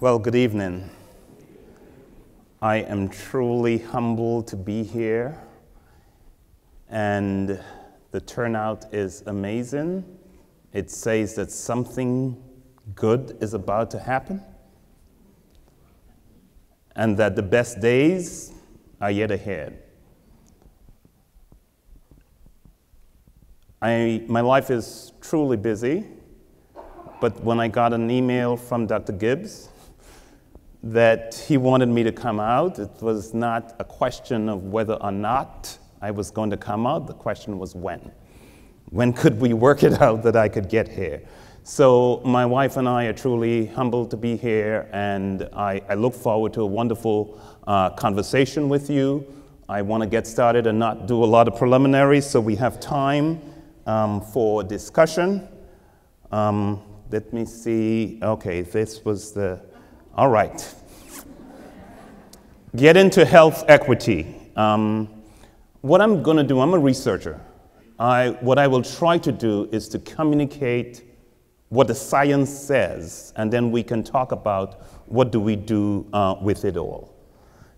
Well, good evening. I am truly humbled to be here, and the turnout is amazing. It says that something good is about to happen, and that the best days are yet ahead. I, my life is truly busy, but when I got an email from Dr. Gibbs, that he wanted me to come out. It was not a question of whether or not I was going to come out, the question was when. When could we work it out that I could get here? So, my wife and I are truly humbled to be here, and I, I look forward to a wonderful uh, conversation with you. I want to get started and not do a lot of preliminaries so we have time um, for discussion. Um, let me see. Okay, this was the all right. Get into health equity. Um, what I'm going to do, I'm a researcher. I, what I will try to do is to communicate what the science says, and then we can talk about what do we do uh, with it all.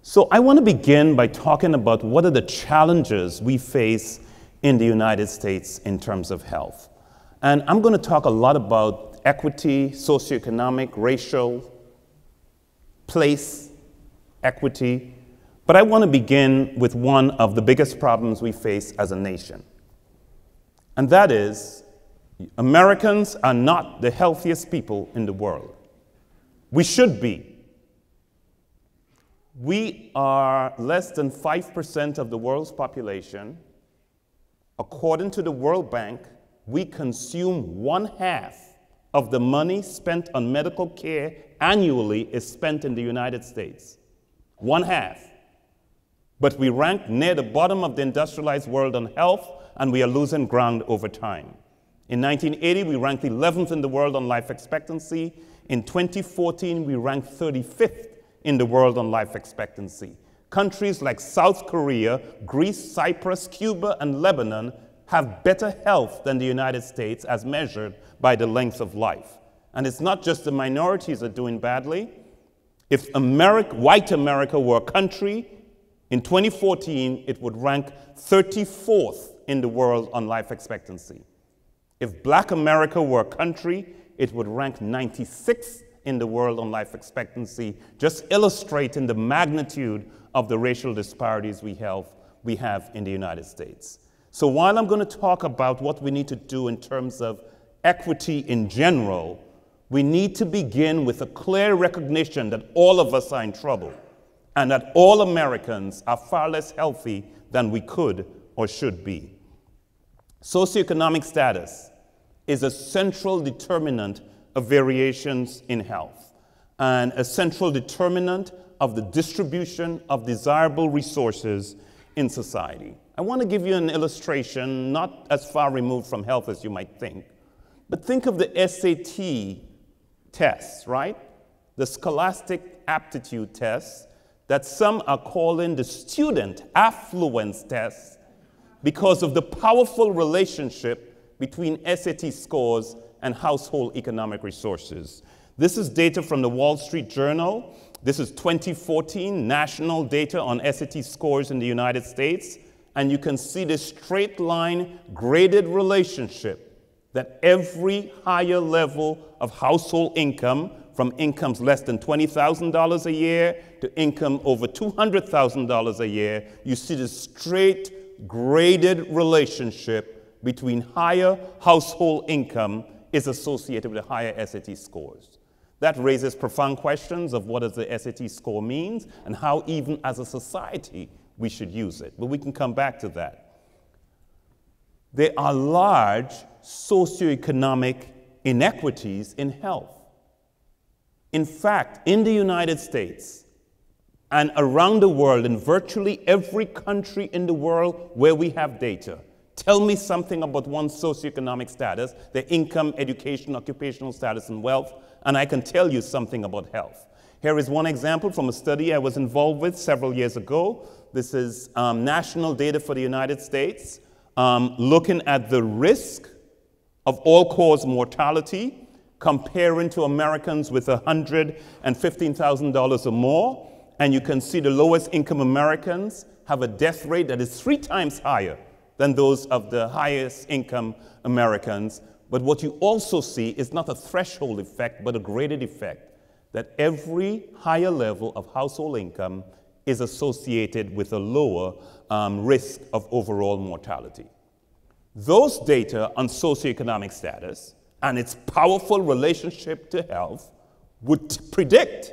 So I want to begin by talking about what are the challenges we face in the United States in terms of health. And I'm going to talk a lot about equity, socioeconomic, racial, place, equity. But I want to begin with one of the biggest problems we face as a nation. And that is, Americans are not the healthiest people in the world. We should be. We are less than 5% of the world's population. According to the World Bank, we consume one half of the money spent on medical care annually is spent in the United States. One half. But we rank near the bottom of the industrialized world on health, and we are losing ground over time. In 1980, we ranked 11th in the world on life expectancy. In 2014, we ranked 35th in the world on life expectancy. Countries like South Korea, Greece, Cyprus, Cuba, and Lebanon have better health than the United States as measured by the length of life. And it's not just the minorities that are doing badly. If America, white America were a country, in 2014, it would rank 34th in the world on life expectancy. If black America were a country, it would rank 96th in the world on life expectancy, just illustrating the magnitude of the racial disparities we have, we have in the United States. So while I'm going to talk about what we need to do in terms of equity in general, we need to begin with a clear recognition that all of us are in trouble and that all Americans are far less healthy than we could or should be. Socioeconomic status is a central determinant of variations in health and a central determinant of the distribution of desirable resources in society. I want to give you an illustration, not as far removed from health as you might think, but think of the SAT tests, right? The scholastic aptitude tests that some are calling the student affluence test because of the powerful relationship between SAT scores and household economic resources. This is data from the Wall Street Journal. This is 2014 national data on SAT scores in the United States. And you can see the straight line graded relationship that every higher level of household income, from incomes less than $20,000 a year to income over $200,000 a year, you see the straight graded relationship between higher household income is associated with higher SAT scores. That raises profound questions of what does the SAT score means and how even as a society we should use it. But we can come back to that. There are large socioeconomic inequities in health. In fact, in the United States and around the world, in virtually every country in the world where we have data, tell me something about one's socioeconomic status, their income, education, occupational status, and wealth, and I can tell you something about health. Here is one example from a study I was involved with several years ago. This is um, national data for the United States um, looking at the risk of all cause mortality comparing to Americans with $115,000 or more, and you can see the lowest income Americans have a death rate that is three times higher than those of the highest income Americans. But what you also see is not a threshold effect, but a graded effect that every higher level of household income is associated with a lower um, risk of overall mortality. Those data on socioeconomic status and its powerful relationship to health would predict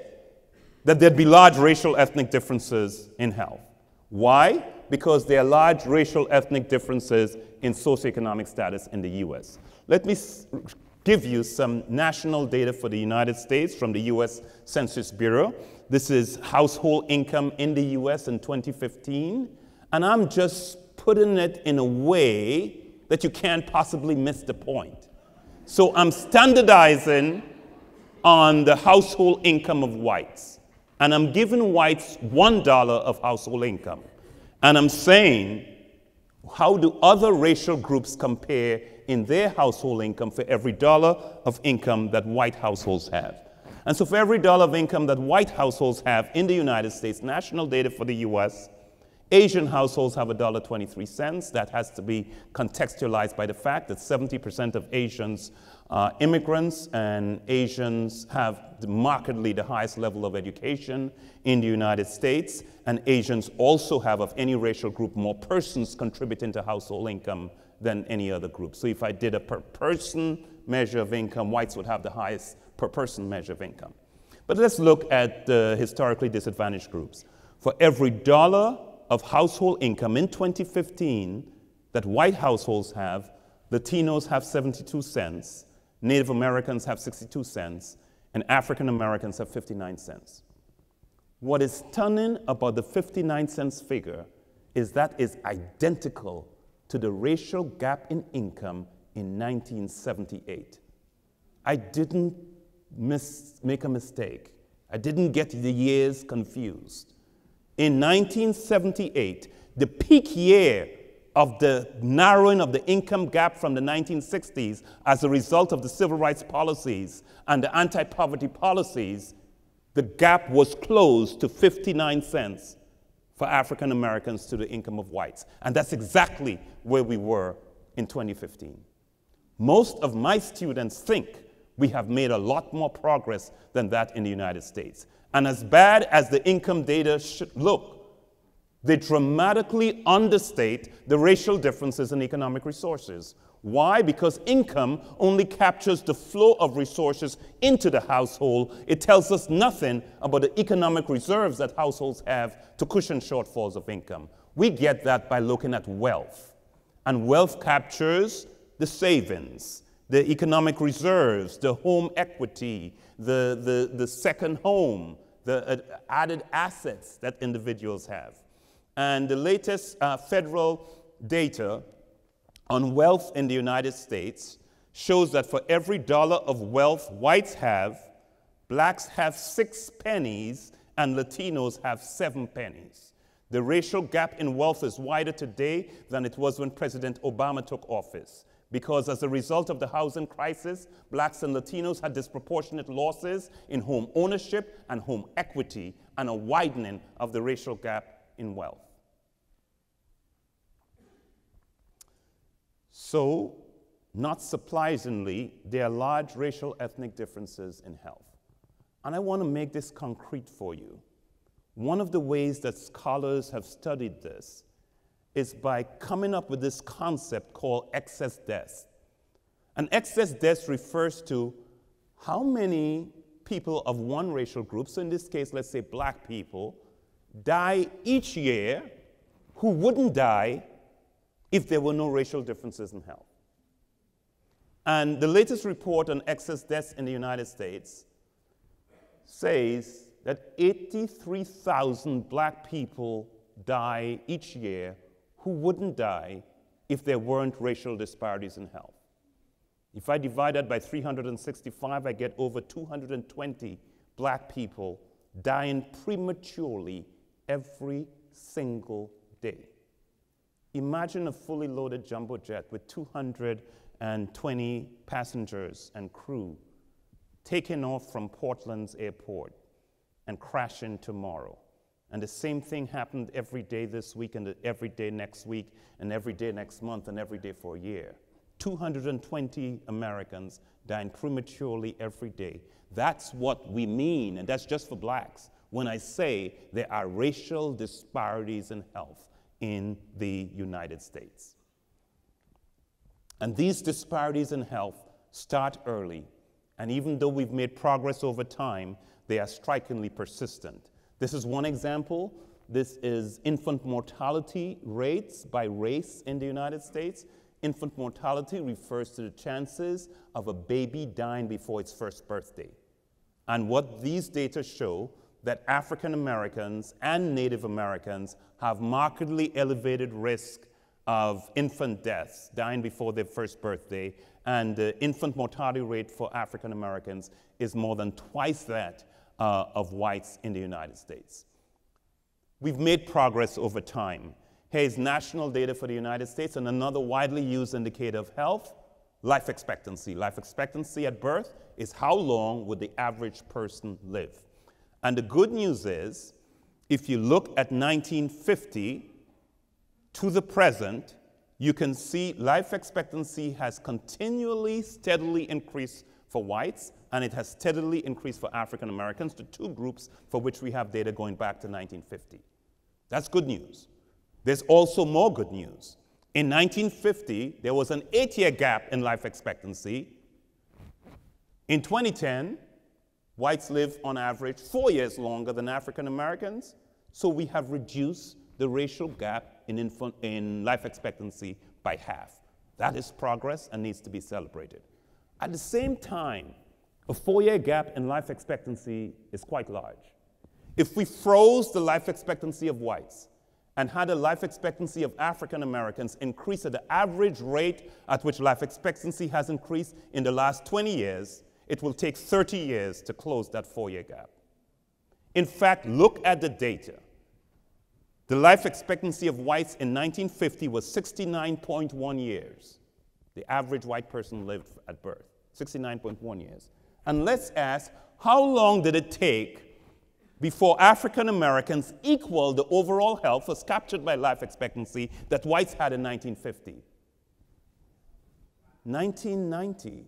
that there'd be large racial ethnic differences in health. Why? Because there are large racial ethnic differences in socioeconomic status in the US. Let me give you some national data for the United States from the US Census Bureau. This is household income in the US in 2015. And I'm just putting it in a way that you can't possibly miss the point. So I'm standardizing on the household income of whites. And I'm giving whites $1 of household income. And I'm saying, how do other racial groups compare in their household income for every dollar of income that white households have? And so, for every dollar of income that white households have in the United States, national data for the US, Asian households have $1.23. That has to be contextualized by the fact that 70% of Asians are immigrants, and Asians have markedly the highest level of education in the United States. And Asians also have, of any racial group, more persons contributing to household income than any other group. So if I did a per person measure of income, whites would have the highest per person measure of income. But let's look at the historically disadvantaged groups. For every dollar of household income in 2015 that white households have, Latinos have 72 cents, Native Americans have 62 cents, and African Americans have 59 cents. What is stunning about the 59 cents figure is that is identical to the racial gap in income in 1978. I didn't make a mistake. I didn't get the years confused. In 1978, the peak year of the narrowing of the income gap from the 1960s as a result of the civil rights policies and the anti poverty policies, the gap was closed to 59 cents for African Americans to the income of whites. And that's exactly where we were in 2015. Most of my students think we have made a lot more progress than that in the United States. And as bad as the income data should look, they dramatically understate the racial differences in economic resources. Why? Because income only captures the flow of resources into the household. It tells us nothing about the economic reserves that households have to cushion shortfalls of income. We get that by looking at wealth. And wealth captures the savings, the economic reserves, the home equity, the, the, the second home, the uh, added assets that individuals have. And the latest uh, federal data on wealth in the United States shows that for every dollar of wealth whites have, blacks have six pennies and Latinos have seven pennies. The racial gap in wealth is wider today than it was when President Obama took office because as a result of the housing crisis, blacks and Latinos had disproportionate losses in home ownership and home equity and a widening of the racial gap in wealth. So, not surprisingly, there are large racial ethnic differences in health. And I want to make this concrete for you. One of the ways that scholars have studied this is by coming up with this concept called excess deaths. And excess deaths refers to how many people of one racial group, so in this case, let's say black people, die each year who wouldn't die if there were no racial differences in health. And the latest report on excess deaths in the United States says that 83,000 black people die each year who wouldn't die if there weren't racial disparities in health. If I divide that by 365, I get over 220 black people dying prematurely every single day. Imagine a fully loaded jumbo jet with 220 passengers and crew taking off from Portland's airport and crashing tomorrow. And the same thing happened every day this week, and every day next week, and every day next month, and every day for a year. 220 Americans dying prematurely every day. That's what we mean, and that's just for blacks, when I say there are racial disparities in health in the United States. And these disparities in health start early, and even though we've made progress over time, they are strikingly persistent. This is one example. This is infant mortality rates by race in the United States. Infant mortality refers to the chances of a baby dying before its first birthday. And what these data show that African Americans and Native Americans have markedly elevated risk of infant deaths, dying before their first birthday, and the infant mortality rate for African Americans is more than twice that uh, of whites in the United States. We've made progress over time. Here's national data for the United States and another widely used indicator of health, life expectancy. Life expectancy at birth is how long would the average person live. And the good news is, if you look at 1950 to the present, you can see life expectancy has continually, steadily increased for whites, and it has steadily increased for African Americans, the two groups for which we have data going back to 1950. That's good news. There's also more good news. In 1950, there was an eight year gap in life expectancy. In 2010, whites live on average four years longer than African Americans, so we have reduced the racial gap in, in life expectancy by half. That is progress and needs to be celebrated. At the same time, a four year gap in life expectancy is quite large. If we froze the life expectancy of whites and had a life expectancy of African Americans increase at the average rate at which life expectancy has increased in the last 20 years, it will take 30 years to close that four year gap. In fact, look at the data. The life expectancy of whites in 1950 was 69.1 years. The average white person lived at birth, 69.1 years. And let's ask, how long did it take before African Americans equaled the overall health as captured by life expectancy that whites had in 1950? 1990,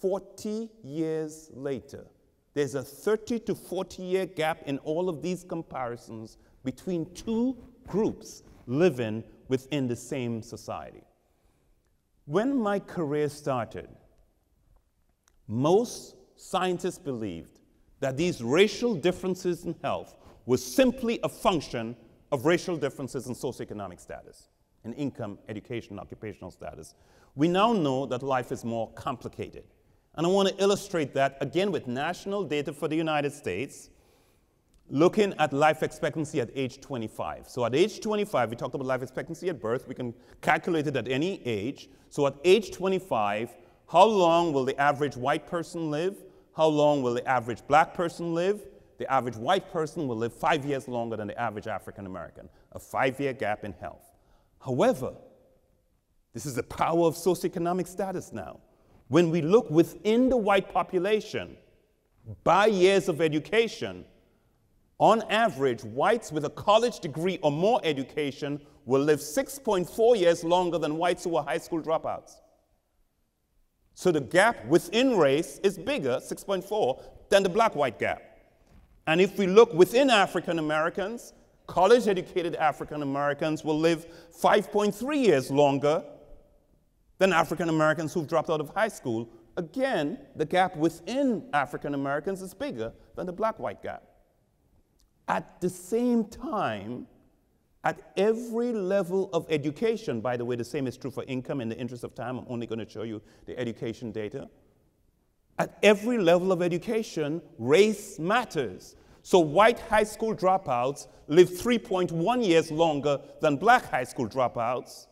40 years later. There's a 30 to 40 year gap in all of these comparisons between two groups living within the same society. When my career started, most scientists believed that these racial differences in health was simply a function of racial differences in socioeconomic status, in income, education, occupational status. We now know that life is more complicated. And I want to illustrate that again with national data for the United States looking at life expectancy at age 25. So at age 25, we talked about life expectancy at birth. We can calculate it at any age. So at age 25, how long will the average white person live? How long will the average black person live? The average white person will live five years longer than the average African American, a five year gap in health. However, this is the power of socioeconomic status now. When we look within the white population by years of education, on average, whites with a college degree or more education will live 6.4 years longer than whites who are high school dropouts. So the gap within race is bigger, 6.4, than the black white gap. And if we look within African Americans, college educated African Americans will live 5.3 years longer than African Americans who've dropped out of high school. Again, the gap within African Americans is bigger than the black white gap. At the same time, at every level of education, by the way, the same is true for income in the interest of time, I'm only going to show you the education data. At every level of education, race matters. So white high school dropouts live 3.1 years longer than black high school dropouts.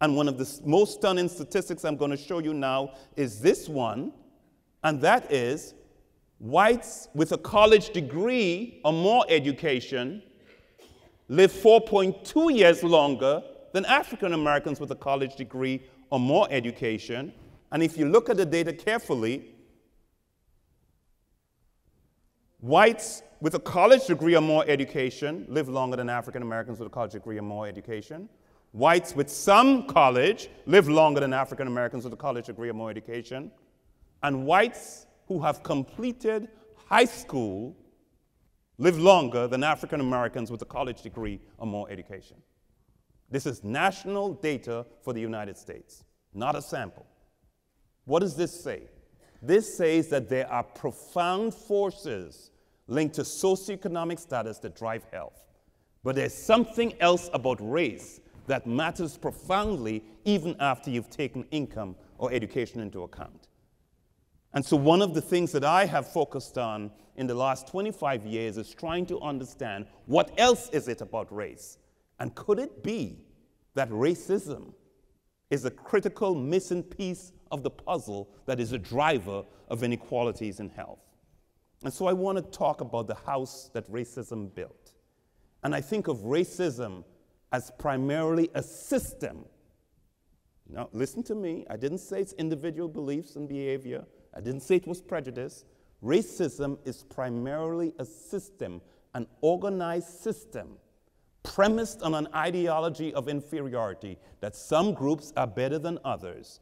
And one of the most stunning statistics I'm going to show you now is this one, and that is whites with a college degree or more education live 4.2 years longer than African Americans with a college degree or more education. And if you look at the data carefully, Whites with a college degree or more education live longer than African Americans with a college degree or more education. Whites with some college live longer than African Americans with a college degree or more education. And whites who have completed high school live longer than African Americans with a college degree or more education. This is national data for the United States, not a sample. What does this say? This says that there are profound forces linked to socioeconomic status that drive health. But there's something else about race that matters profoundly even after you've taken income or education into account. And so, one of the things that I have focused on in the last 25 years is trying to understand what else is it about race? And could it be that racism is a critical missing piece of the puzzle that is a driver of inequalities in health? And so, I want to talk about the house that racism built. And I think of racism as primarily a system. Now, listen to me. I didn't say it's individual beliefs and behavior. I didn't say it was prejudice. Racism is primarily a system, an organized system, premised on an ideology of inferiority that some groups are better than others.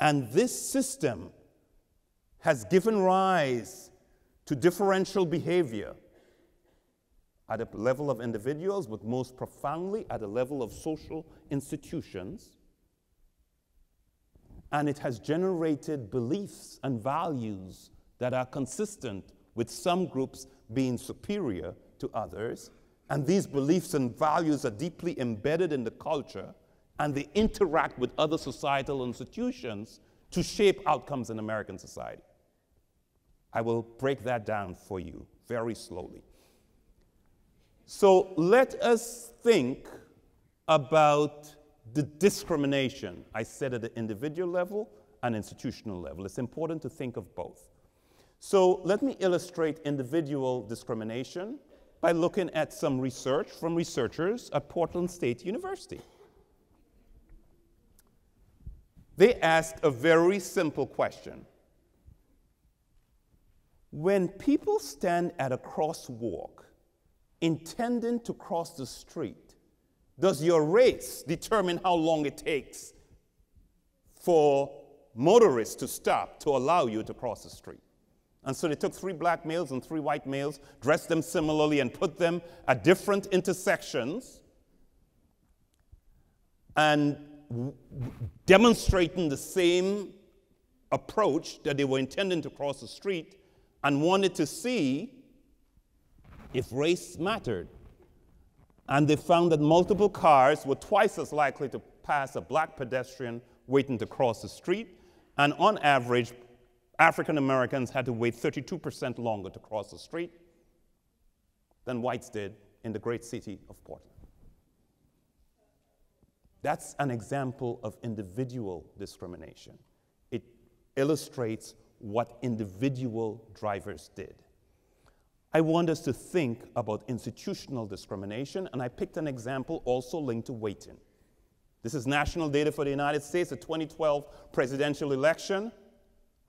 And this system has given rise to differential behavior at a level of individuals, but most profoundly at a level of social institutions and it has generated beliefs and values that are consistent with some groups being superior to others. And these beliefs and values are deeply embedded in the culture, and they interact with other societal institutions to shape outcomes in American society. I will break that down for you very slowly. So let us think about the discrimination, I said at the individual level and institutional level. It's important to think of both. So let me illustrate individual discrimination by looking at some research from researchers at Portland State University. They asked a very simple question. When people stand at a crosswalk intending to cross the street, does your race determine how long it takes for motorists to stop to allow you to cross the street? And so they took three black males and three white males, dressed them similarly, and put them at different intersections and demonstrating the same approach that they were intending to cross the street and wanted to see if race mattered. And they found that multiple cars were twice as likely to pass a black pedestrian waiting to cross the street. And on average, African Americans had to wait 32% longer to cross the street than whites did in the great city of Portland. That's an example of individual discrimination. It illustrates what individual drivers did. I want us to think about institutional discrimination, and I picked an example also linked to waiting. This is national data for the United States, the 2012 presidential election.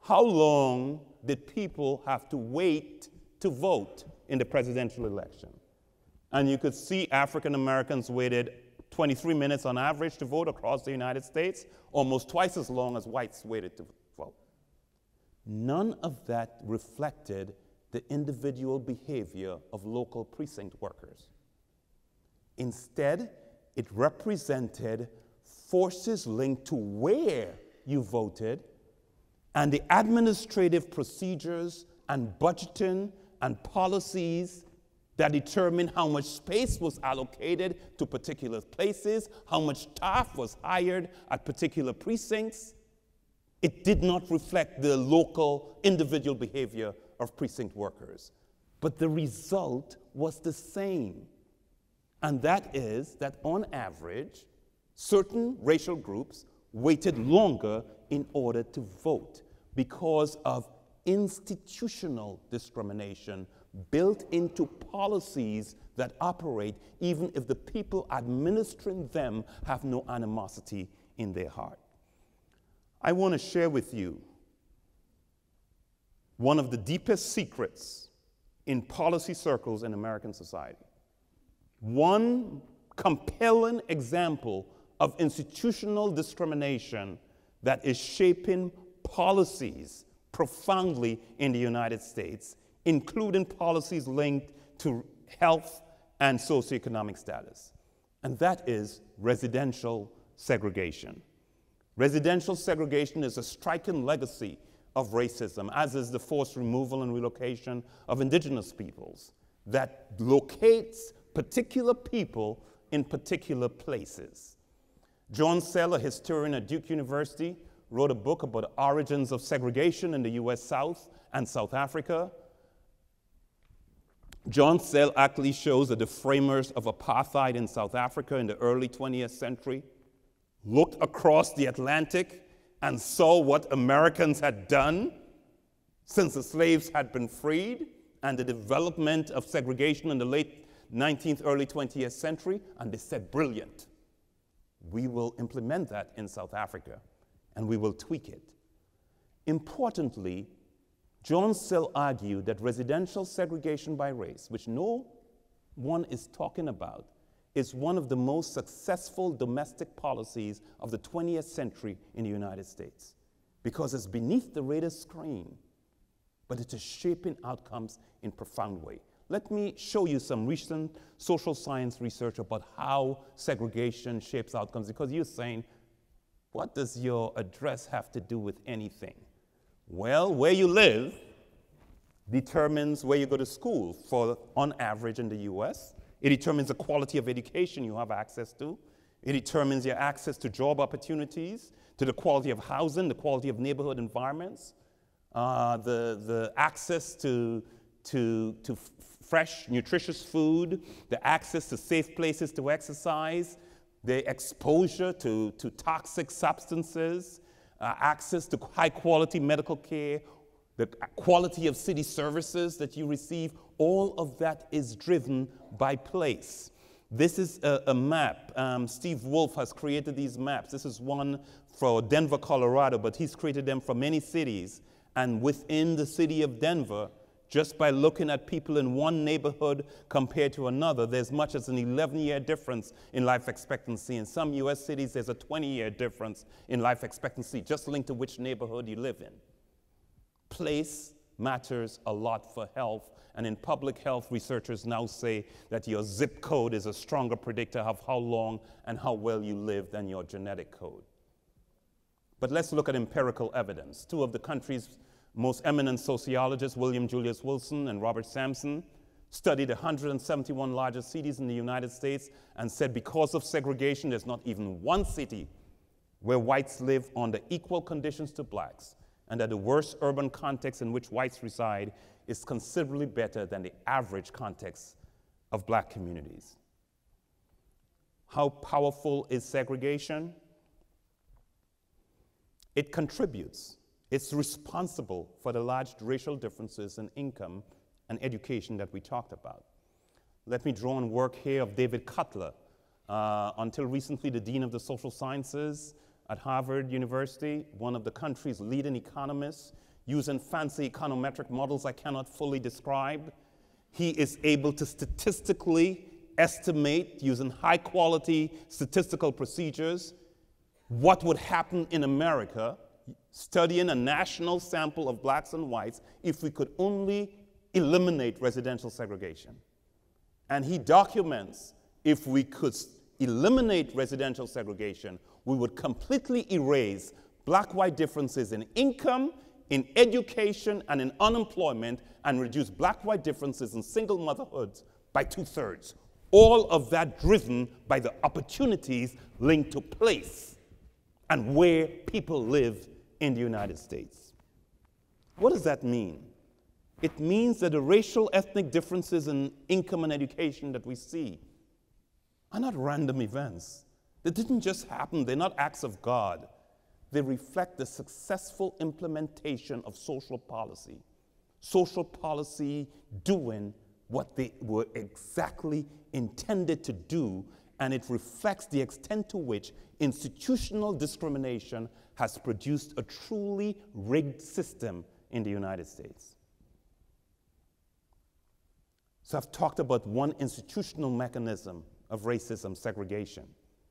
How long did people have to wait to vote in the presidential election? And you could see African Americans waited 23 minutes on average to vote across the United States, almost twice as long as whites waited to vote. None of that reflected the individual behavior of local precinct workers. Instead, it represented forces linked to where you voted and the administrative procedures and budgeting and policies that determine how much space was allocated to particular places, how much staff was hired at particular precincts. It did not reflect the local individual behavior of precinct workers. But the result was the same. And that is that on average, certain racial groups waited longer in order to vote because of institutional discrimination built into policies that operate even if the people administering them have no animosity in their heart. I want to share with you one of the deepest secrets in policy circles in American society. One compelling example of institutional discrimination that is shaping policies profoundly in the United States, including policies linked to health and socioeconomic status. And that is residential segregation. Residential segregation is a striking legacy of racism, as is the forced removal and relocation of indigenous peoples that locates particular people in particular places. John Cell, a historian at Duke University, wrote a book about the origins of segregation in the US South and South Africa. John Cell actually shows that the framers of apartheid in South Africa in the early 20th century looked across the Atlantic and saw what Americans had done since the slaves had been freed and the development of segregation in the late 19th, early 20th century, and they said, brilliant. We will implement that in South Africa and we will tweak it. Importantly, John Cell argued that residential segregation by race, which no one is talking about, is one of the most successful domestic policies of the 20th century in the United States because it's beneath the radar screen, but it is shaping outcomes in profound way. Let me show you some recent social science research about how segregation shapes outcomes because you're saying, what does your address have to do with anything? Well, where you live determines where you go to school for on average in the US. It determines the quality of education you have access to. It determines your access to job opportunities, to the quality of housing, the quality of neighborhood environments, uh, the, the access to, to, to fresh, nutritious food, the access to safe places to exercise, the exposure to, to toxic substances, uh, access to high quality medical care, the quality of city services that you receive, all of that is driven by place. This is a, a map. Um, Steve Woolf has created these maps. This is one for Denver, Colorado, but he's created them for many cities. And within the city of Denver, just by looking at people in one neighborhood compared to another, there's much as an 11 year difference in life expectancy. In some US cities, there's a 20 year difference in life expectancy, just linked to which neighborhood you live in. Place matters a lot for health, and in public health, researchers now say that your zip code is a stronger predictor of how long and how well you live than your genetic code. But let's look at empirical evidence. Two of the country's most eminent sociologists, William Julius Wilson and Robert Sampson, studied 171 largest cities in the United States and said because of segregation, there's not even one city where whites live under equal conditions to blacks, and that the worst urban context in which whites reside is considerably better than the average context of black communities. How powerful is segregation? It contributes it's responsible for the large racial differences in income and education that we talked about. Let me draw on work here of David Cutler, uh, until recently the Dean of the Social Sciences at Harvard University, one of the country's leading economists, using fancy econometric models I cannot fully describe. He is able to statistically estimate, using high quality statistical procedures, what would happen in America studying a national sample of blacks and whites if we could only eliminate residential segregation. And he documents if we could eliminate residential segregation, we would completely erase black white differences in income, in education, and in unemployment, and reduce black white differences in single motherhoods by two thirds. All of that driven by the opportunities linked to place and where people live in the United States. What does that mean? It means that the racial ethnic differences in income and education that we see are not random events. They didn't just happen, they're not acts of God. They reflect the successful implementation of social policy. Social policy doing what they were exactly intended to do, and it reflects the extent to which institutional discrimination has produced a truly rigged system in the United States. So I've talked about one institutional mechanism of racism, segregation,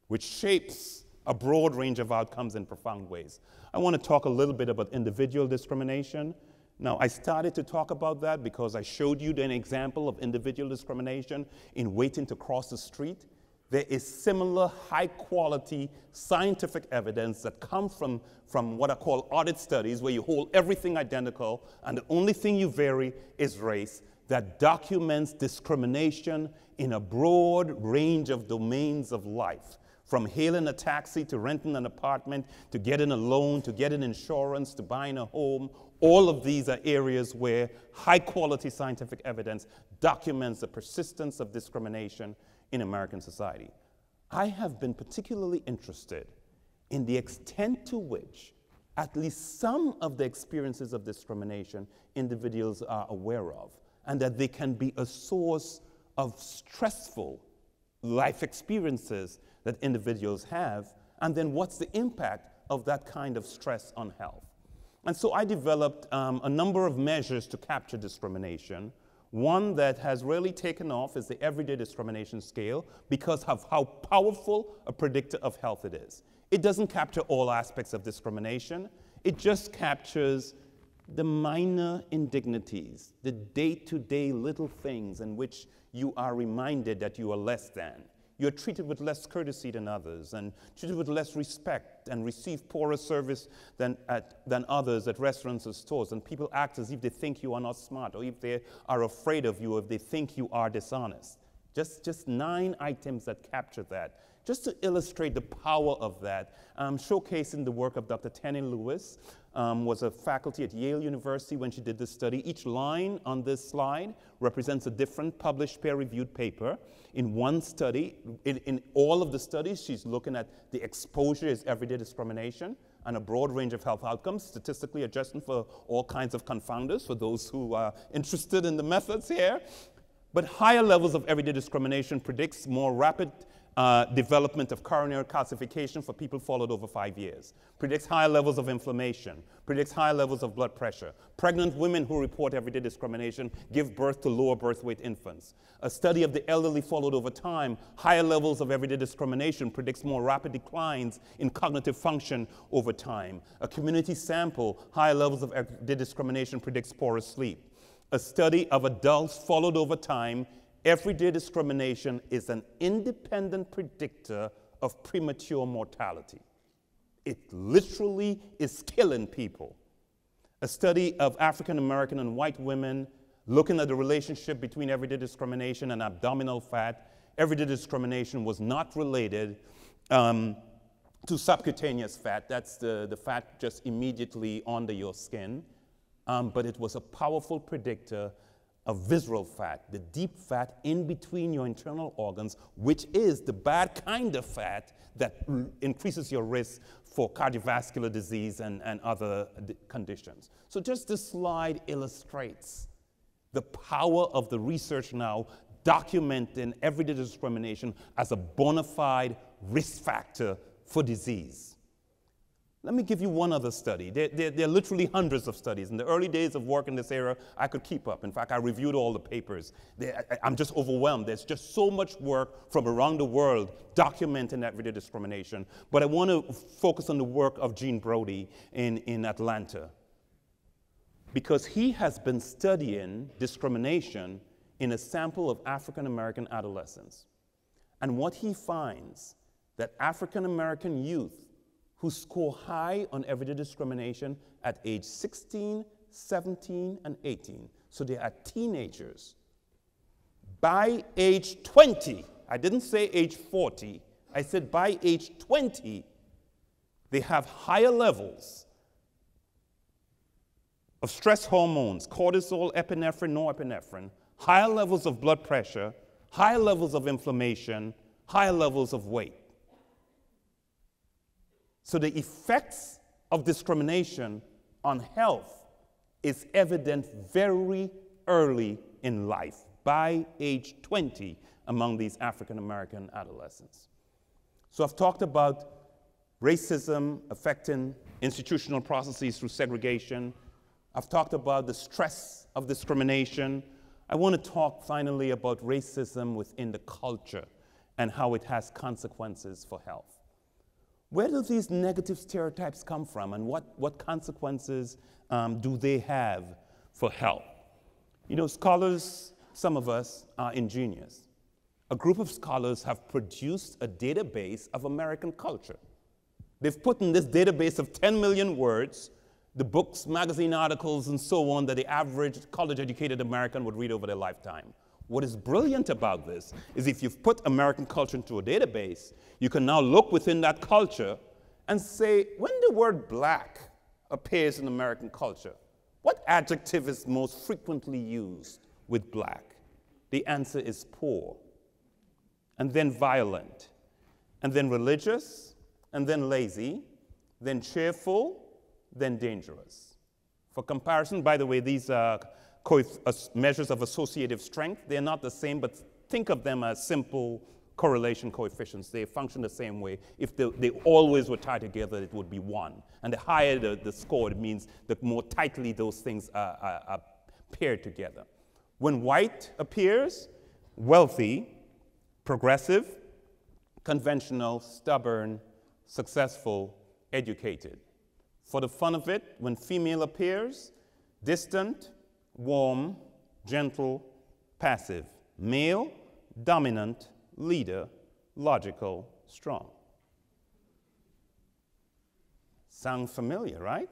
which shapes a broad range of outcomes in profound ways. I want to talk a little bit about individual discrimination. Now, I started to talk about that because I showed you an example of individual discrimination in waiting to cross the street. There is similar high quality scientific evidence that come from, from what I call audit studies, where you hold everything identical and the only thing you vary is race that documents discrimination in a broad range of domains of life. From hailing a taxi to renting an apartment to getting a loan to getting insurance to buying a home, all of these are areas where high quality scientific evidence documents the persistence of discrimination in American society. I have been particularly interested in the extent to which at least some of the experiences of discrimination individuals are aware of and that they can be a source of stressful life experiences that individuals have, and then what's the impact of that kind of stress on health. And so I developed um, a number of measures to capture discrimination. One that has really taken off is the everyday discrimination scale because of how powerful a predictor of health it is. It doesn't capture all aspects of discrimination, it just captures the minor indignities, the day to day little things in which you are reminded that you are less than. You're treated with less courtesy than others, and treated with less respect, and receive poorer service than, at, than others at restaurants or stores. And people act as if they think you are not smart, or if they are afraid of you, or if they think you are dishonest. Just, just nine items that capture that. Just to illustrate the power of that, um, showcasing the work of Dr. Tené Lewis, um, was a faculty at Yale University when she did this study. Each line on this slide represents a different published peer-reviewed paper. In one study, in, in all of the studies, she's looking at the exposure is everyday discrimination and a broad range of health outcomes, statistically adjusting for all kinds of confounders for those who are interested in the methods here. But higher levels of everyday discrimination predicts more rapid uh, development of coronary calcification for people followed over five years, predicts higher levels of inflammation, predicts higher levels of blood pressure. Pregnant women who report everyday discrimination give birth to lower birth weight infants. A study of the elderly followed over time, higher levels of everyday discrimination predicts more rapid declines in cognitive function over time. A community sample, higher levels of everyday discrimination predicts poorer sleep. A study of adults followed over time Everyday discrimination is an independent predictor of premature mortality. It literally is killing people. A study of African American and white women looking at the relationship between everyday discrimination and abdominal fat. Everyday discrimination was not related um, to subcutaneous fat. That's the, the fat just immediately under your skin. Um, but it was a powerful predictor of visceral fat, the deep fat in between your internal organs, which is the bad kind of fat that increases your risk for cardiovascular disease and, and other conditions. So, just this slide illustrates the power of the research now documenting everyday discrimination as a bona fide risk factor for disease. Let me give you one other study. There, there, there, are literally hundreds of studies. In the early days of work in this area, I could keep up. In fact, I reviewed all the papers. I, I'm just overwhelmed. There's just so much work from around the world documenting everyday discrimination. But I want to focus on the work of Gene Brody in, in Atlanta. Because he has been studying discrimination in a sample of African American adolescents. And what he finds that African American youth who score high on everyday discrimination at age 16, 17, and 18. So they are teenagers. By age 20, I didn't say age 40, I said by age 20, they have higher levels of stress hormones, cortisol, epinephrine, norepinephrine, higher levels of blood pressure, higher levels of inflammation, higher levels of weight. So the effects of discrimination on health is evident very early in life, by age 20, among these African American adolescents. So I've talked about racism affecting institutional processes through segregation. I've talked about the stress of discrimination. I want to talk finally about racism within the culture and how it has consequences for health. Where do these negative stereotypes come from, and what, what consequences um, do they have for health? You know, scholars, some of us, are ingenious. A group of scholars have produced a database of American culture. They've put in this database of 10 million words the books, magazine articles, and so on that the average college educated American would read over their lifetime. What is brilliant about this is if you've put American culture into a database, you can now look within that culture and say, when the word black appears in American culture, what adjective is most frequently used with black? The answer is poor, and then violent, and then religious, and then lazy, then cheerful, then dangerous. For comparison, by the way, these are Uh, measures of associative strength. They're not the same, but think of them as simple correlation coefficients. They function the same way. If they, they always were tied together, it would be one. And the higher the, the score, it means the more tightly those things are, are, are paired together. When white appears, wealthy, progressive, conventional, stubborn, successful, educated. For the fun of it, when female appears, distant, warm, gentle, passive. Male, dominant, leader, logical, strong. Sound familiar, right?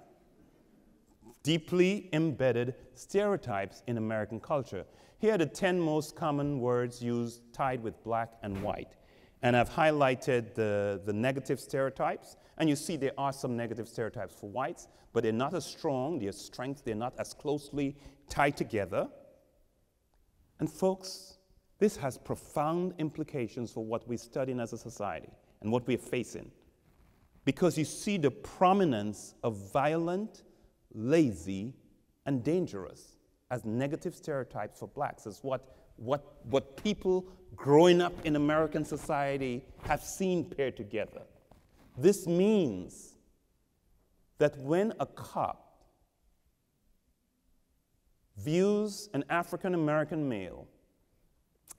Deeply embedded stereotypes in American culture. Here are the 10 most common words used tied with black and white. And I've highlighted the, the negative stereotypes. And you see there are some negative stereotypes for whites, but they're not as strong, their strengths, they're not as closely tied together. And folks, this has profound implications for what we're studying as a society and what we're facing. Because you see the prominence of violent, lazy, and dangerous as negative stereotypes for blacks, as what, what, what people growing up in American society have seen paired together. This means that when a cop views an African American male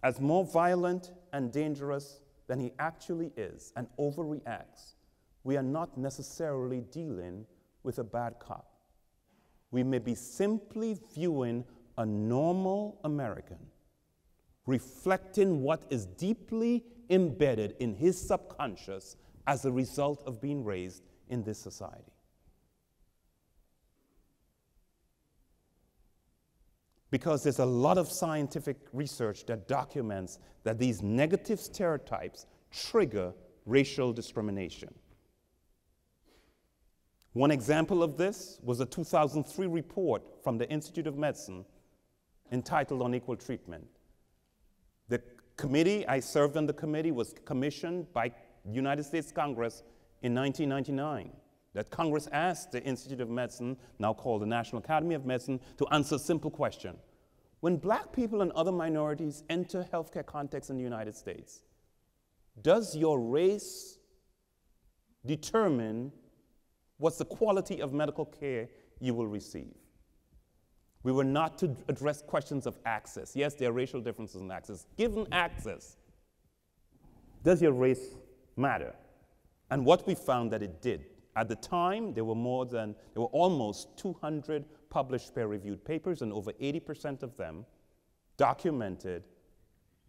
as more violent and dangerous than he actually is and overreacts, we are not necessarily dealing with a bad cop. We may be simply viewing a normal American reflecting what is deeply embedded in his subconscious as a result of being raised in this society. Because there's a lot of scientific research that documents that these negative stereotypes trigger racial discrimination. One example of this was a 2003 report from the Institute of Medicine entitled Unequal Treatment. The committee, I served on the committee, was commissioned by United States Congress in 1999 that Congress asked the Institute of Medicine, now called the National Academy of Medicine, to answer a simple question. When black people and other minorities enter healthcare contexts in the United States, does your race determine what's the quality of medical care you will receive? We were not to address questions of access. Yes, there are racial differences in access. Given access, does your race matter? And what we found that it did. At the time, there were more than, there were almost 200 published peer-reviewed papers, and over 80% of them documented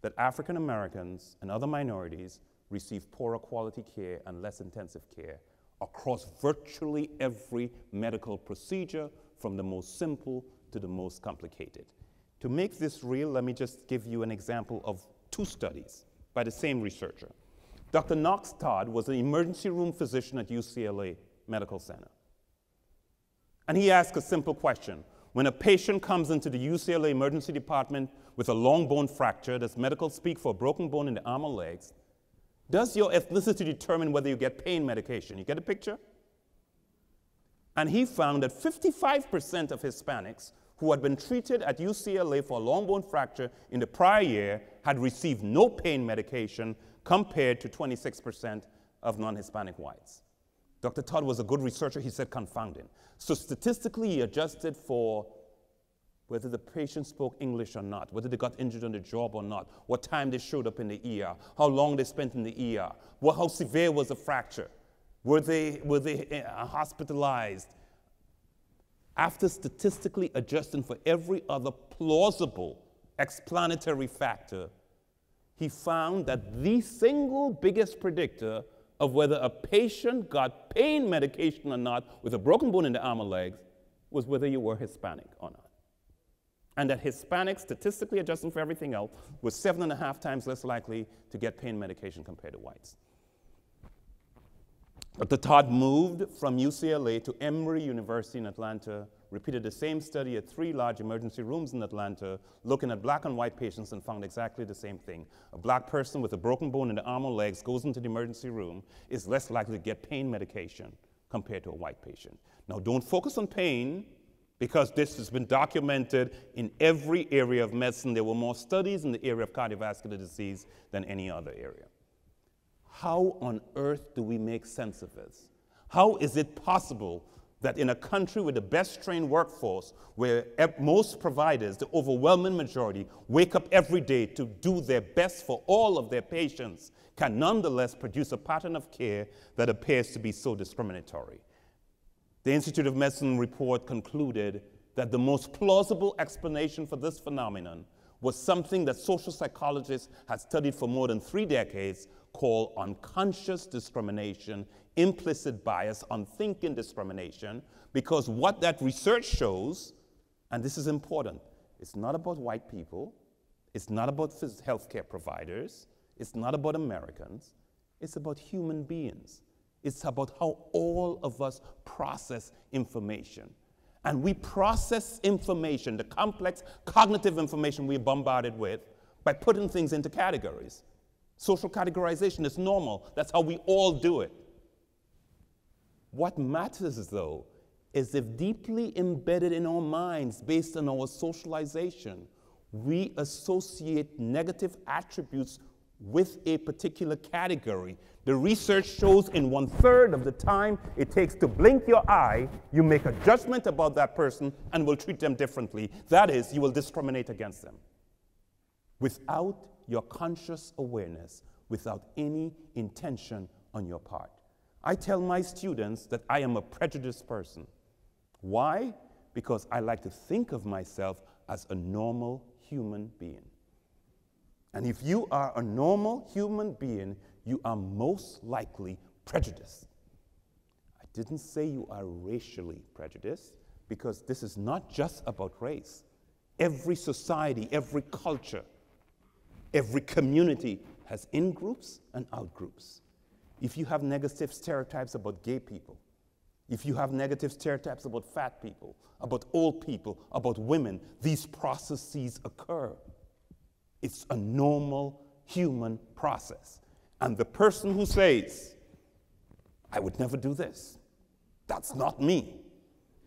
that African Americans and other minorities receive poorer quality care and less intensive care across virtually every medical procedure, from the most simple to the most complicated. To make this real, let me just give you an example of two studies by the same researcher. Dr. Knox Todd was an emergency room physician at UCLA Medical Center. And he asked a simple question. When a patient comes into the UCLA emergency department with a long bone fracture, does medical speak for a broken bone in the arm or legs? Does your ethnicity determine whether you get pain medication? You get a picture? And he found that 55% of Hispanics who had been treated at UCLA for a long bone fracture in the prior year had received no pain medication compared to 26% of non Hispanic whites. Dr. Todd was a good researcher. He said confounding. So statistically, he adjusted for whether the patient spoke English or not, whether they got injured on the job or not, what time they showed up in the ER, how long they spent in the ER, what, how severe was the fracture, were they, were they uh, hospitalized? After statistically adjusting for every other plausible explanatory factor, he found that the single biggest predictor of whether a patient got pain medication or not with a broken bone in the arm or legs was whether you were Hispanic or not. And that Hispanics, statistically adjusting for everything else, was seven and a half times less likely to get pain medication compared to whites. Dr. Todd moved from UCLA to Emory University in Atlanta repeated the same study at three large emergency rooms in Atlanta, looking at black and white patients and found exactly the same thing. A black person with a broken bone in the arm or legs goes into the emergency room is less likely to get pain medication compared to a white patient. Now, don't focus on pain because this has been documented in every area of medicine. There were more studies in the area of cardiovascular disease than any other area. How on earth do we make sense of this? How is it possible that in a country with the best trained workforce, where most providers, the overwhelming majority, wake up every day to do their best for all of their patients, can nonetheless produce a pattern of care that appears to be so discriminatory. The Institute of Medicine report concluded that the most plausible explanation for this phenomenon was something that social psychologists had studied for more than three decades called unconscious discrimination implicit bias, unthinking discrimination, because what that research shows, and this is important, it's not about white people, it's not about healthcare providers, it's not about Americans, it's about human beings. It's about how all of us process information. And we process information, the complex cognitive information we're bombarded with, by putting things into categories. Social categorization is normal. That's how we all do it. What matters, though, is if deeply embedded in our minds, based on our socialization, we associate negative attributes with a particular category. The research shows in one third of the time it takes to blink your eye, you make a judgment about that person and will treat them differently. That is, you will discriminate against them without your conscious awareness, without any intention on your part. I tell my students that I am a prejudiced person. Why? Because I like to think of myself as a normal human being. And if you are a normal human being, you are most likely prejudiced. I didn't say you are racially prejudiced because this is not just about race. Every society, every culture, every community has in groups and out groups if you have negative stereotypes about gay people, if you have negative stereotypes about fat people, about old people, about women, these processes occur. It's a normal human process. And the person who says, I would never do this, that's not me,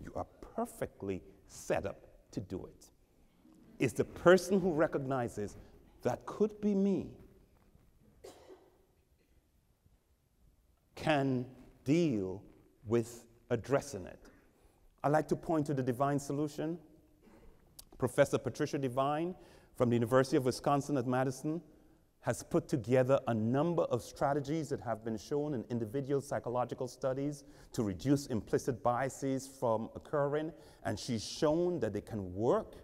you are perfectly set up to do it. Is the person who recognizes that could be me can deal with addressing it. I like to point to the Devine solution. Professor Patricia Devine from the University of Wisconsin at Madison has put together a number of strategies that have been shown in individual psychological studies to reduce implicit biases from occurring, and she's shown that they can work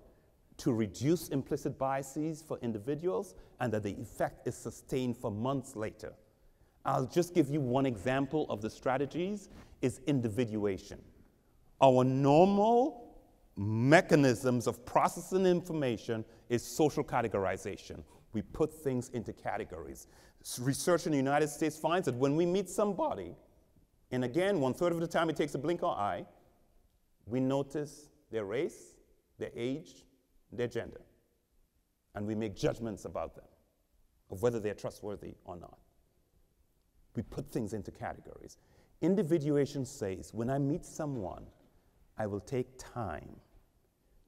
to reduce implicit biases for individuals and that the effect is sustained for months later. I'll just give you one example of the strategies is individuation. Our normal mechanisms of processing information is social categorization. We put things into categories. Research in the United States finds that when we meet somebody, and again, one third of the time it takes a blink or eye, we notice their race, their age, their gender. And we make judgments about them, of whether they're trustworthy or not we put things into categories. Individuation says, when I meet someone, I will take time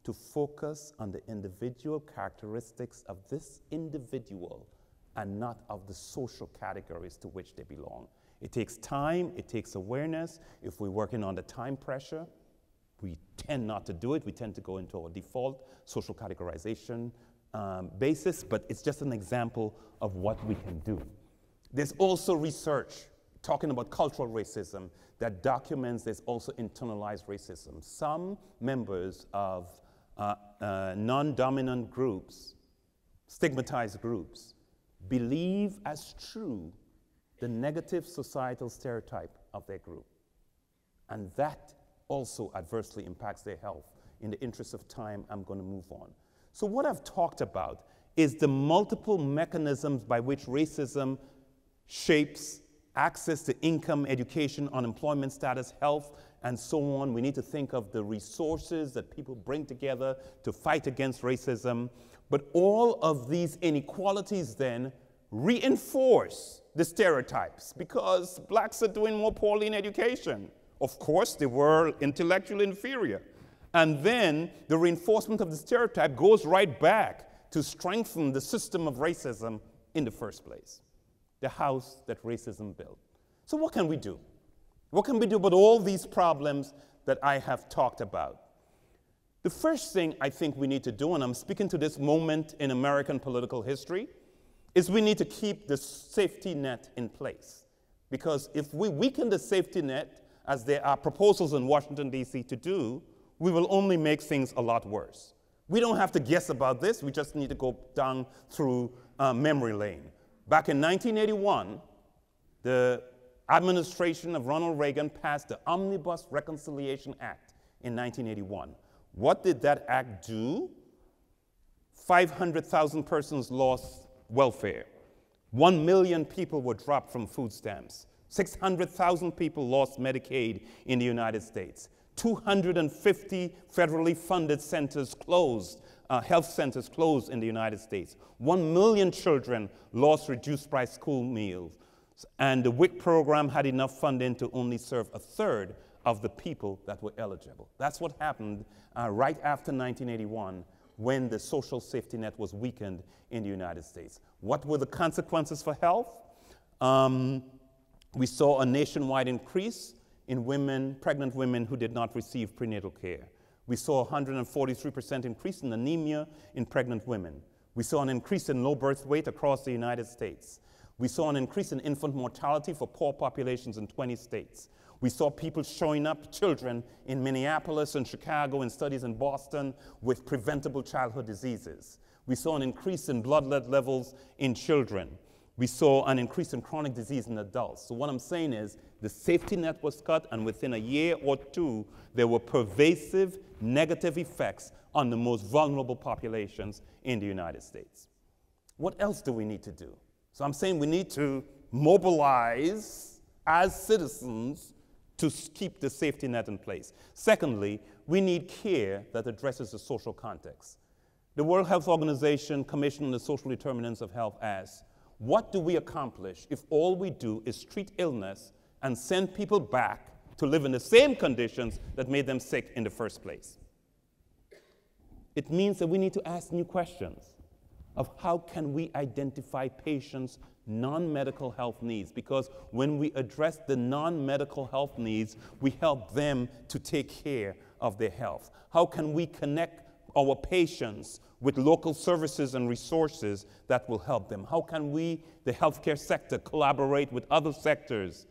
to focus on the individual characteristics of this individual and not of the social categories to which they belong. It takes time, it takes awareness. If we're working on the time pressure, we tend not to do it. We tend to go into our default social categorization um, basis, but it's just an example of what we can do. There's also research talking about cultural racism that documents there's also internalized racism. Some members of uh, uh, non dominant groups, stigmatized groups, believe as true the negative societal stereotype of their group. And that also adversely impacts their health. In the interest of time, I'm going to move on. So, what I've talked about is the multiple mechanisms by which racism shapes access to income, education, unemployment status, health, and so on. We need to think of the resources that people bring together to fight against racism. But all of these inequalities then reinforce the stereotypes because blacks are doing more poorly in education. Of course, they were intellectually inferior. And then the reinforcement of the stereotype goes right back to strengthen the system of racism in the first place the house that racism built. So, what can we do? What can we do about all these problems that I have talked about? The first thing I think we need to do, and I'm speaking to this moment in American political history, is we need to keep the safety net in place. Because if we weaken the safety net, as there are proposals in Washington, D.C. to do, we will only make things a lot worse. We don't have to guess about this, we just need to go down through uh, memory lane. Back in 1981, the administration of Ronald Reagan passed the Omnibus Reconciliation Act in 1981. What did that act do? 500,000 persons lost welfare. One million people were dropped from food stamps. 600,000 people lost Medicaid in the United States. 250 federally funded centers closed, uh, health centers closed in the United States. One million children lost reduced price school meals. And the WIC program had enough funding to only serve a third of the people that were eligible. That's what happened uh, right after 1981 when the social safety net was weakened in the United States. What were the consequences for health? Um, we saw a nationwide increase in women, pregnant women who did not receive prenatal care. We saw a 143% increase in anemia in pregnant women. We saw an increase in low birth weight across the United States. We saw an increase in infant mortality for poor populations in 20 states. We saw people showing up, children in Minneapolis and Chicago and studies in Boston with preventable childhood diseases. We saw an increase in blood lead levels in children. We saw an increase in chronic disease in adults. So, what I'm saying is the safety net was cut, and within a year or two, there were pervasive negative effects on the most vulnerable populations in the United States. What else do we need to do? So, I'm saying we need to mobilize as citizens to keep the safety net in place. Secondly, we need care that addresses the social context. The World Health Organization Commission on the Social Determinants of Health asks, what do we accomplish if all we do is treat illness and send people back to live in the same conditions that made them sick in the first place? It means that we need to ask new questions of how can we identify patients non-medical health needs because when we address the non-medical health needs, we help them to take care of their health. How can we connect our patients with local services and resources that will help them? How can we, the healthcare sector, collaborate with other sectors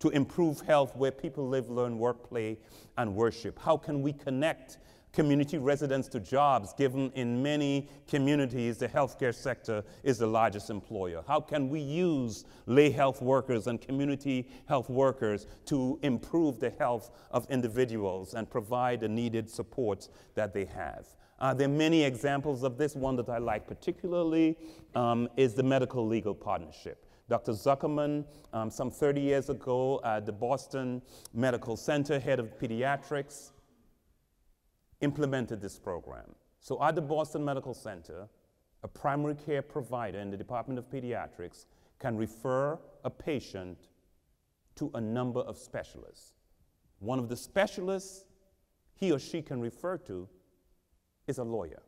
to improve health where people live, learn, work, play, and worship? How can we connect community residents to jobs, given in many communities the healthcare sector is the largest employer? How can we use lay health workers and community health workers to improve the health of individuals and provide the needed supports that they have? Uh, there are many examples of this. One that I like particularly um, is the medical legal partnership. Dr. Zuckerman, um, some 30 years ago at the Boston Medical Center, head of pediatrics, implemented this program. So at the Boston Medical Center, a primary care provider in the Department of Pediatrics can refer a patient to a number of specialists. One of the specialists he or she can refer to is a lawyer.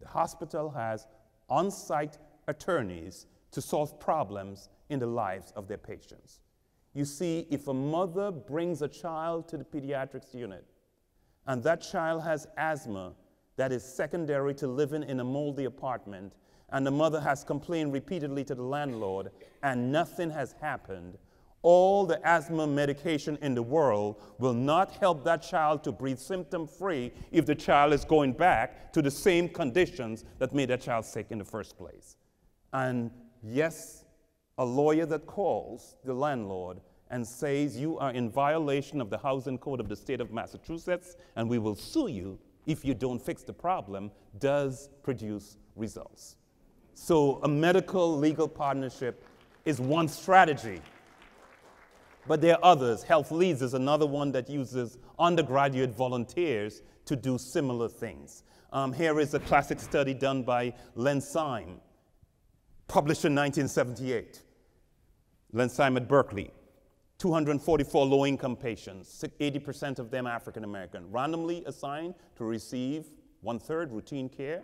The hospital has on site attorneys to solve problems in the lives of their patients. You see, if a mother brings a child to the pediatrics unit and that child has asthma that is secondary to living in a moldy apartment, and the mother has complained repeatedly to the landlord, and nothing has happened, all the asthma medication in the world will not help that child to breathe symptom free if the child is going back to the same conditions that made that child sick in the first place. And yes, a lawyer that calls the landlord and says you are in violation of the housing code of the state of Massachusetts and we will sue you if you don't fix the problem does produce results. So, a medical legal partnership is one strategy but there are others. Health Leads is another one that uses undergraduate volunteers to do similar things. Um, here is a classic study done by Len Syme, published in 1978. Len Syme at Berkeley. 244 low income patients, 80% of them African American, randomly assigned to receive one third routine care,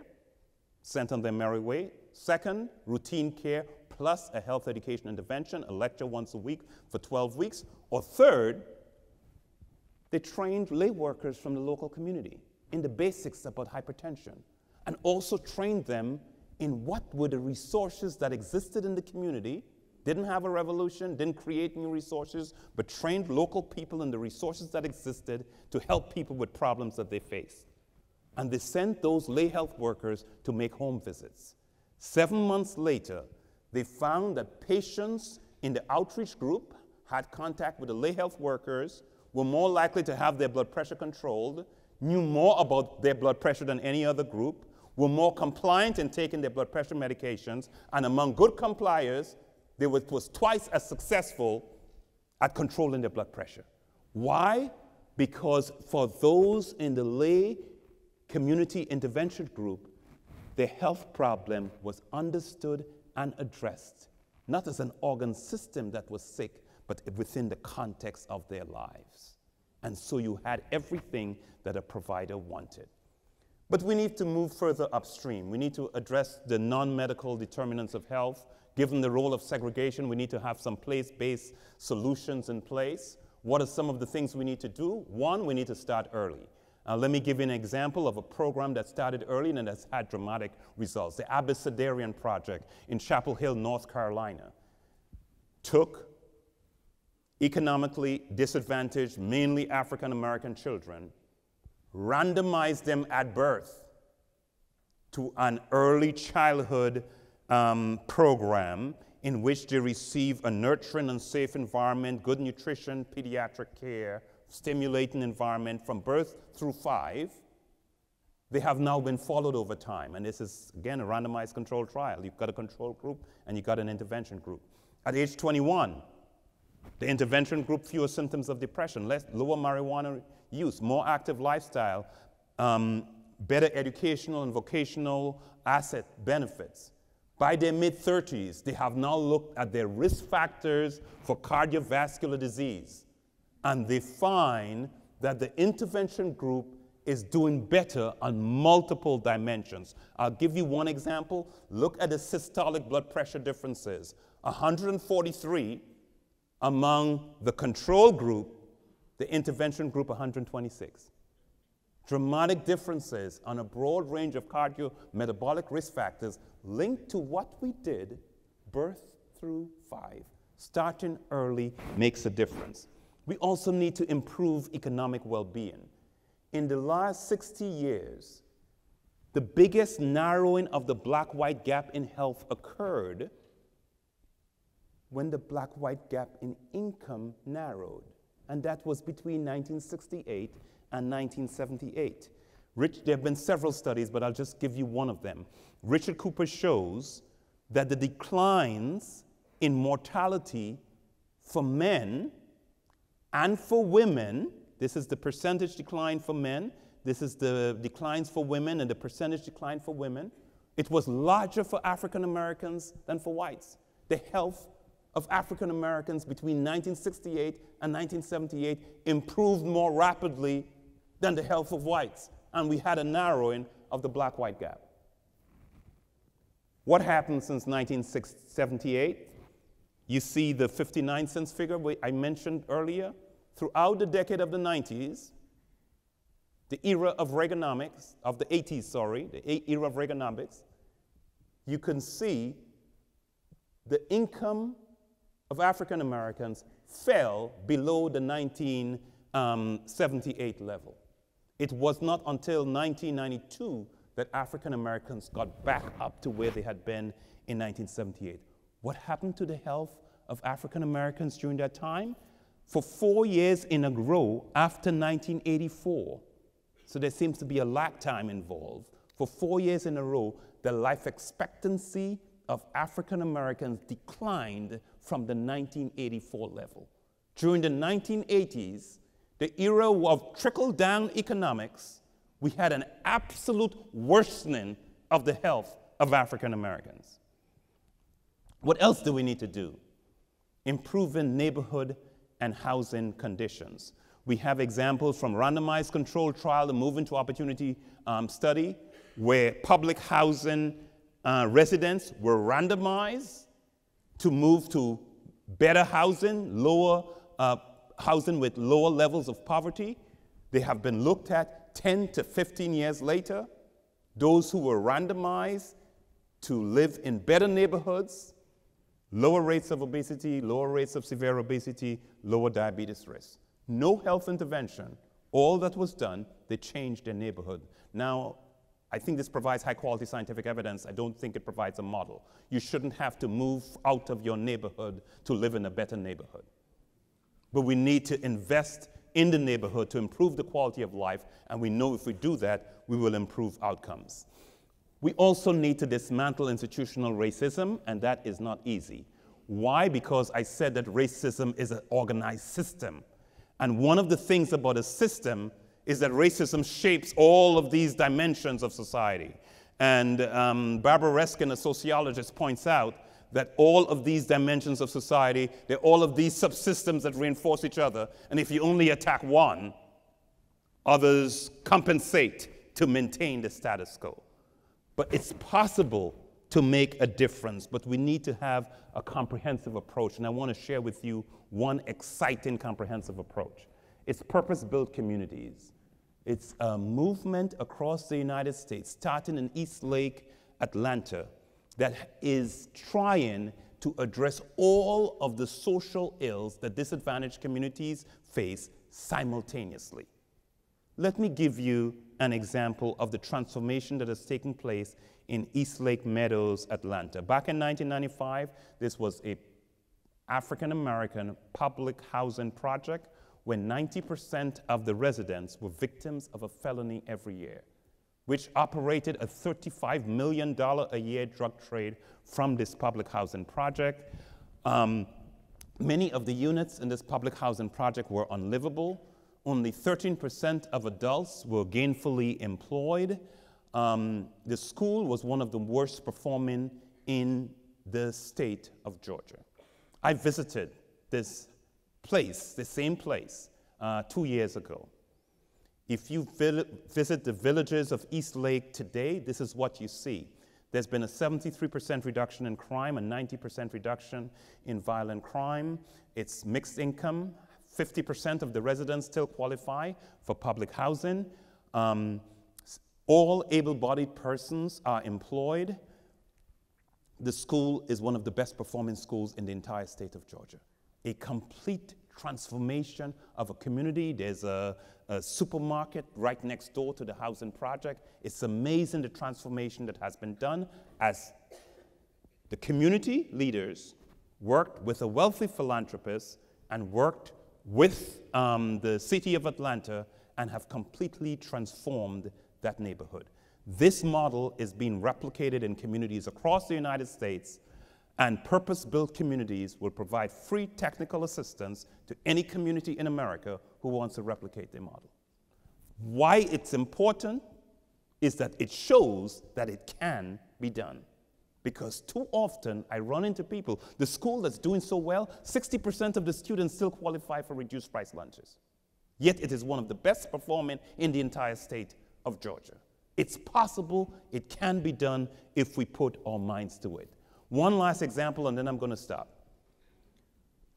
sent on their merry way. Second, routine care plus a health education intervention, a lecture once a week for 12 weeks. Or third, they trained lay workers from the local community in the basics about hypertension and also trained them in what were the resources that existed in the community didn't have a revolution, didn't create new resources, but trained local people in the resources that existed to help people with problems that they faced. And they sent those lay health workers to make home visits. Seven months later, they found that patients in the outreach group had contact with the lay health workers, were more likely to have their blood pressure controlled, knew more about their blood pressure than any other group, were more compliant in taking their blood pressure medications, and among good compliers, they were, was twice as successful at controlling their blood pressure. Why? Because for those in the lay community intervention group, their health problem was understood and addressed, not as an organ system that was sick, but within the context of their lives. And so you had everything that a provider wanted. But we need to move further upstream. We need to address the non medical determinants of health. Given the role of segregation, we need to have some place based solutions in place. What are some of the things we need to do? One, we need to start early. Uh, let me give you an example of a program that started early and has had dramatic results. The Abecedarian Project in Chapel Hill, North Carolina, took economically disadvantaged, mainly African American children, randomized them at birth to an early childhood um, program in which they receive a nurturing and safe environment, good nutrition, pediatric care, stimulating environment from birth through five, they have now been followed over time. And this is, again, a randomized controlled trial. You've got a control group and you've got an intervention group. At age 21, the intervention group, fewer symptoms of depression, less, lower marijuana use, more active lifestyle, um, better educational and vocational asset benefits. By their mid 30s, they have now looked at their risk factors for cardiovascular disease and they find that the intervention group is doing better on multiple dimensions. I'll give you one example. Look at the systolic blood pressure differences 143 among the control group, the intervention group 126. Dramatic differences on a broad range of cardiometabolic risk factors linked to what we did birth through five. Starting early makes a difference. We also need to improve economic well being. In the last 60 years, the biggest narrowing of the black white gap in health occurred when the black white gap in income narrowed. And that was between 1968 and 1978. Rich, there have been several studies, but I'll just give you one of them. Richard Cooper shows that the declines in mortality for men and for women, this is the percentage decline for men, this is the declines for women and the percentage decline for women. It was larger for African Americans than for whites. The health of African Americans between 1968 and 1978 improved more rapidly than the health of whites, and we had a narrowing of the black white gap. What happened since 1978? You see the 59 cents figure I mentioned earlier? Throughout the decade of the 90s, the era of Reaganomics, of the 80s, sorry, the era of Reaganomics, you can see the income of African Americans fell below the 1978 um, level. It was not until 1992 that African Americans got back up to where they had been in 1978. What happened to the health of African Americans during that time? For four years in a row after 1984, so there seems to be a lag time involved. For four years in a row, the life expectancy of African Americans declined from the 1984 level. During the 1980s, the era of trickle down economics, we had an absolute worsening of the health of African Americans. What else do we need to do? Improving neighborhood and housing conditions. We have examples from randomized controlled trial, the moving to opportunity um, study, where public housing uh, residents were randomized to move to better housing, lower uh, housing with lower levels of poverty. They have been looked at 10 to 15 years later. Those who were randomized to live in better neighborhoods, lower rates of obesity, lower rates of severe obesity, lower diabetes risk. No health intervention. All that was done, they changed their neighborhood. Now, I think this provides high quality scientific evidence. I don't think it provides a model. You shouldn't have to move out of your neighborhood to live in a better neighborhood. But we need to invest in the neighborhood to improve the quality of life, and we know if we do that, we will improve outcomes. We also need to dismantle institutional racism, and that is not easy. Why? Because I said that racism is an organized system. And one of the things about a system is that racism shapes all of these dimensions of society. And um, Barbara Reskin, a sociologist, points out that all of these dimensions of society, they're all of these subsystems that reinforce each other. And if you only attack one, others compensate to maintain the status quo. But it's possible to make a difference, but we need to have a comprehensive approach. And I want to share with you one exciting comprehensive approach. It's purpose built communities. It's a movement across the United States, starting in East Lake, Atlanta, that is trying to address all of the social ills that disadvantaged communities face simultaneously. Let me give you an example of the transformation that has taken place in East Lake Meadows, Atlanta. Back in 1995, this was a African American public housing project where 90% of the residents were victims of a felony every year, which operated a $35 million a year drug trade from this public housing project. Um, many of the units in this public housing project were unlivable. Only 13% of adults were gainfully employed. Um, the school was one of the worst performing in the state of Georgia. I visited this place, the same place, uh, two years ago. If you visit the villages of East Lake today, this is what you see. There's been a 73% reduction in crime, a 90% reduction in violent crime. It's mixed income. 50% of the residents still qualify for public housing. Um, all able bodied persons are employed. The school is one of the best performing schools in the entire state of Georgia a complete transformation of a community. There's a, a, supermarket right next door to the housing project. It's amazing the transformation that has been done as the community leaders worked with a wealthy philanthropist and worked with um, the city of Atlanta and have completely transformed that neighborhood. This model is being replicated in communities across the United States and purpose built communities will provide free technical assistance to any community in America who wants to replicate their model. Why it's important is that it shows that it can be done. Because too often I run into people, the school that's doing so well, 60% of the students still qualify for reduced price lunches. Yet it is one of the best performing in the entire state of Georgia. It's possible, it can be done if we put our minds to it. One last example, and then I'm going to stop.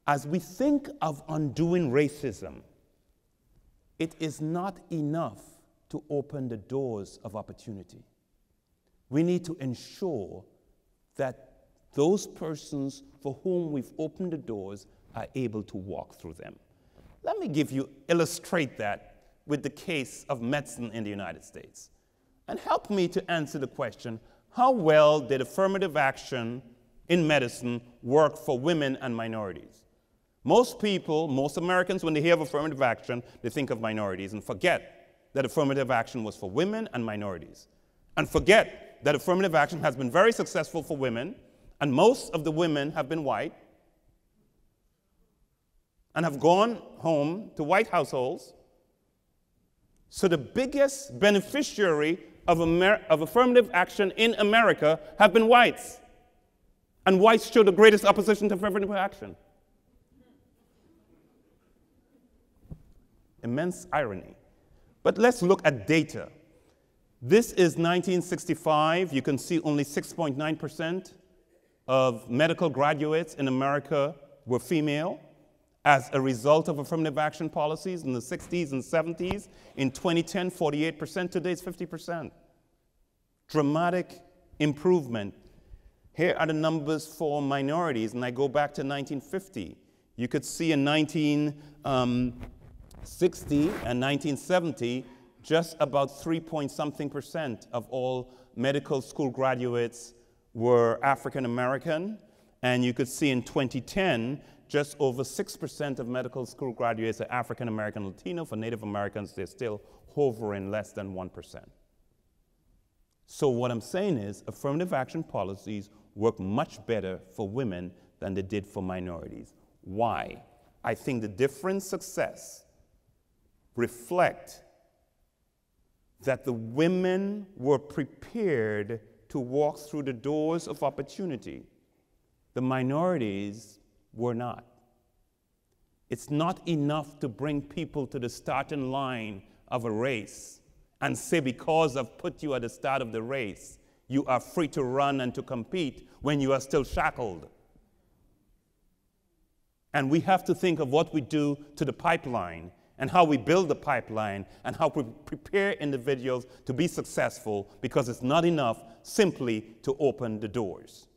As we think of undoing racism, it is not enough to open the doors of opportunity. We need to ensure that those persons for whom we've opened the doors are able to walk through them. Let me give you, illustrate that with the case of medicine in the United States. And help me to answer the question how well did affirmative action in medicine work for women and minorities? Most people, most Americans, when they hear of affirmative action, they think of minorities and forget that affirmative action was for women and minorities. And forget that affirmative action has been very successful for women, and most of the women have been white and have gone home to white households. So the biggest beneficiary of, Amer- of affirmative action in America have been whites. And whites show the greatest opposition to affirmative action. Immense irony. But let's look at data. This is 1965. You can see only 6.9% of medical graduates in America were female as a result of affirmative action policies in the 60s and 70s. In 2010, 48%. Today, it's 50%. Dramatic improvement. Here are the numbers for minorities, and I go back to 1950. You could see in 1960 um, and 1970, just about 3 point something percent of all medical school graduates were African American. And you could see in 2010, just over 6% of medical school graduates are African American Latino. For Native Americans, they're still hovering less than 1%. So, what I'm saying is, affirmative action policies work much better for women than they did for minorities. Why? I think the different success reflect that the women were prepared to walk through the doors of opportunity. The minorities were not. It's not enough to bring people to the starting line of a race and say, because I've put you at the start of the race, you are free to run and to compete when you are still shackled. And we have to think of what we do to the pipeline and how we build the pipeline and how we prepare individuals to be successful because it's not enough simply to open the doors.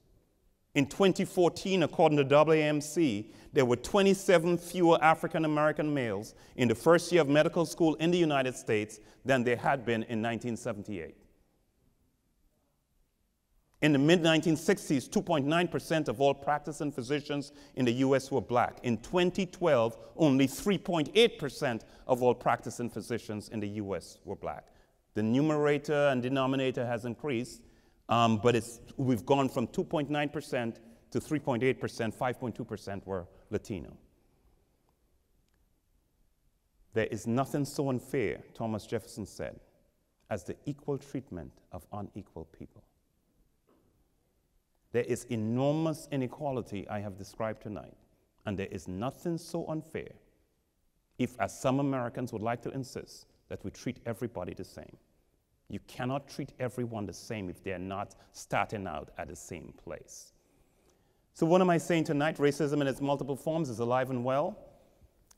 In 2014, according to AAMC, there were 27 fewer African American males in the first year of medical school in the United States than there had been in 1978. In the mid 1960s, 2.9% of all practicing physicians in the US were black. In 2012, only 3.8% of all practicing physicians in the US were black. The numerator and denominator has increased, um, but it's, we've gone from 2.9% to 3.8%, 5.2% were Latino. There is nothing so unfair, Thomas Jefferson said, as the equal treatment of unequal people. There is enormous inequality I have described tonight, and there is nothing so unfair if, as some Americans would like to insist, that we treat everybody the same. You cannot treat everyone the same if they're not starting out at the same place. So, what am I saying tonight? Racism in its multiple forms is alive and well.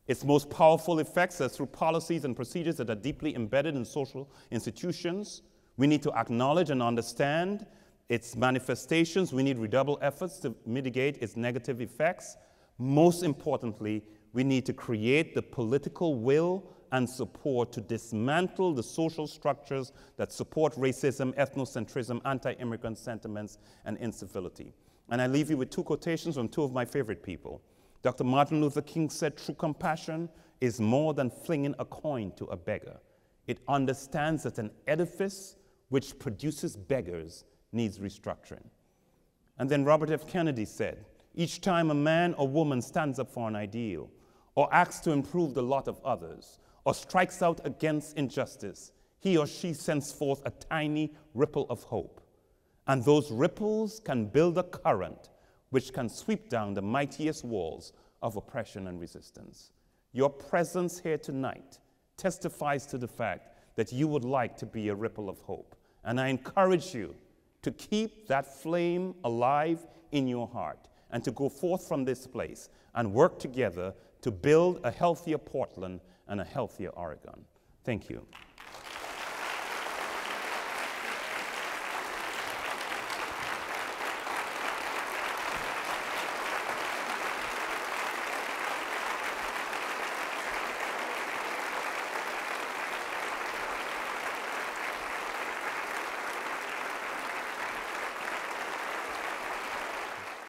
Its most powerful effects are through policies and procedures that are deeply embedded in social institutions. We need to acknowledge and understand its manifestations. We need redoubled efforts to mitigate its negative effects. Most importantly, we need to create the political will and support to dismantle the social structures that support racism, ethnocentrism, anti immigrant sentiments, and incivility. And I leave you with two quotations from two of my favorite people. Dr. Martin Luther King said, True compassion is more than flinging a coin to a beggar. It understands that an edifice which produces beggars needs restructuring. And then Robert F. Kennedy said, Each time a man or woman stands up for an ideal, or acts to improve the lot of others, or strikes out against injustice, he or she sends forth a tiny ripple of hope. And those ripples can build a current which can sweep down the mightiest walls of oppression and resistance. Your presence here tonight testifies to the fact that you would like to be a ripple of hope. And I encourage you to keep that flame alive in your heart and to go forth from this place and work together to build a healthier Portland and a healthier Oregon. Thank you.